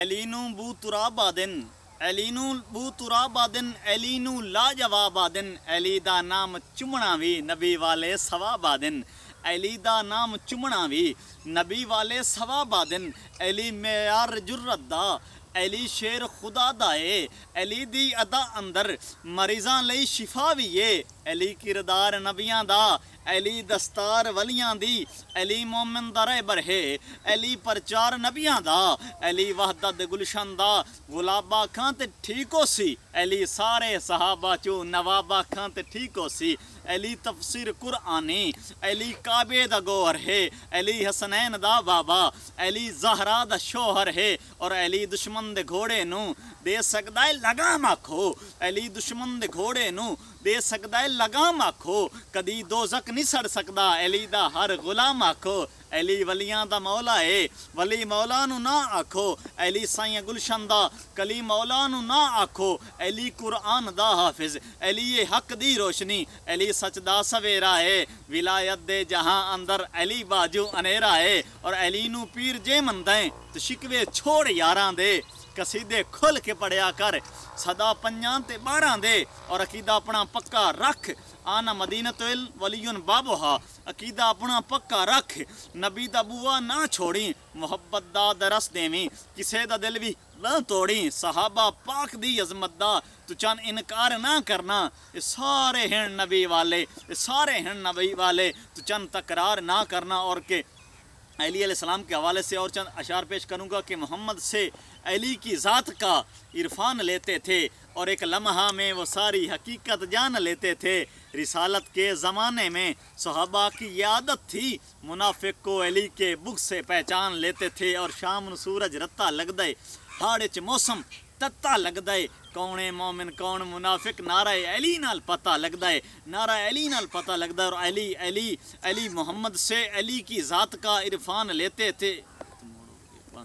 एलिनू बू ਦਿਨ ਐਲੀਨੂ ਬੂ ਤੁਰਾਬਾਦਨ ਐਲੀਨੂ ਲਾ ਜਵਾਬਾਦਨ ਐਲੀ ਦਾ ਨਾਮ ਚੁੰਮਣਾ ਵੀ ਨਬੀ ਵਾਲੇ ਸਵਾਬਾਦਨ ਐਲੀ ਦਾ ਨਾਮ ਚੁੰਮਣਾ ਵੀ ਨਬੀ ਵਾਲੇ ਸਵਾਬਾਦਨ, ਅਲੀ ਮਿਆਰ ਜੁਰਤ ਦਾ ਅਲੀ ਸ਼ੇਰ ਖੁਦਾ ਦਾ ਏ ਅਲੀ ਦੀ ਅਦਾ ਅੰਦਰ ਮਰੀਜ਼ਾਂ ਲਈ ਸ਼ਿਫਾ ਵੀ ਏ ਅਲੀ ਕਿਰਦਾਰ ਨਬੀਆਂ ਦਾ ਅਲੀ ਦਸਤਾਰ ਵਲੀਆਂ ਦੀ ਅਲੀ ਮੂਮਨ ਦਾ ਰਹਿਬਰ ਹੈ ਅਲੀ ਪ੍ਰਚਾਰ ਨਬੀਆਂ ਦਾ ਅਲੀ ਵਹਦਤ ਗੁਲਸ਼ਨ ਦਾ ਗੁਲਾਬਾ ਖਾਂ ਤੇ ਠੀਕੋ ਸੀ ਅਲੀ ਸਾਰੇ ਸਹਾਬਾ ਚੋ ਨਵਾਬਾ ਖਾਂ ਤੇ ਠੀਕੋ ਸੀ ਅਲੀ ਤਫਸੀਰ ਕੁਰਾਨੀ ਅਲੀ ਕਾਬੇ ਦਾ ਗੋਹਰ ਹੈ, ਅਲੀ ਹਸਨੈਨ ਦਾ ਬਾਬਾ, ਅਲੀ ਜ਼ਹਰਾ ਦਾ ਸ਼ੋਹਰ ਹੈ ਔਰ ਅਲੀ ਦੁਸ਼ਮਣ ਦੇ ਘੋੜੇ ਨੂੰ ਦੇ ਸਕਦਾ ਹੈ ਲਗਾਮ ਆਖੋ। ਅਲੀ ਦੁਸ਼ਮਣ ਦੇ ਘੋੜੇ ਨੂੰ ਦੇ ਸਕਦਾ ਹੈ ਲਗਾਮ ਆਖੋ। ਕਦੀ ਦੋਜ਼ਕ ਨਹੀਂ ਸੜ ਸਕਦਾ, ਅਲੀ ਦਾ ਹਰ ਗੁਲਾਮ ਆਖੋ। ਐਲੀ ਵਲੀਆਂ ਦਾ ਮੌਲਾ ਏ। ਵਲੀ ਮੌਲਾ ਨੂੰ ਨਾ ਆਖੋ। ਐਲੀ ਸਾਈਆਂ ਗੁਲਸ਼ਨ ਦਾ, ਕਲੀ ਮੌਲਾ ਨੂੰ ਨਾ ਆਖੋ। ਐਲੀ ਕੁਰਾਨ ਦਾ ਹਾਫਿਜ਼। ਅਲੀ ਇਹ ਹੱਕ ਦੀ ਰੋਸ਼ਨੀ। ਅਲੀ ਸੱਚ ਦਾ ਸਵੇਰਾ ਏ। ਵਿਲਾਇਤ ਦੇ ਜਹਾਂ ਅੰਦਰ ਐਲੀ ਬਾਜੂ ਅਨੇਰਾ ਏ। ਔਰ ਐਲੀ ਨੂੰ ਪੀਰ ਜੇ ਮੰਦਾ ਏ, ਤੇ ਸ਼ਿਕਵੇ ਛੋੜ ਯਾਰਾਂ ਦੇ। ਕਸੀਦੇ ਖੁੱਲ ਕੇ ਪੜਿਆ ਕਰ। ਸਦਾ ਪੰਜਾਂ ਤੇ 12 ਦੇ। ਔਰ ਅਕੀਦਾ ਆਪਣਾ ਪੱਕਾ ਰੱਖ। आना मदीना तो वलीन हा। अकीदा अपना पक्का रख। नबी दा बुआ ना छोड़ी। मोहब्बत दा दरस देवी। किसे दा दिल भी ना तोड़ी। सहाबा पाक दी अजमत दा। तू चन इनकार ना करना। ये सारे हिण नबी वाले। ये सारे हिण नबी वाले। तू चन तकरार ना करना और के अली सलाम के हवाले से और चंद अशार पेश करूँगा कि मोहम्मद से अली की ज़ात का इरफान लेते थे और एक लम्हा में वो सारी हकीकत जान लेते थे। रिसालत के ज़माने में सहाबा की ये आदत थी। मुनाफिक को अली के बुक से पहचान लेते थे और शाम सूरज रत्ता लगदा है हाड़ च मौसम तत्ता लगदा। है कौन है मोमिन, कौन मुनाफिक? नारा अली नाल पता लगदा है नारा अली नाल पता लगदा है और अली अली अली मोहम्मद से अली की ज़ात का इरफान लेते थे।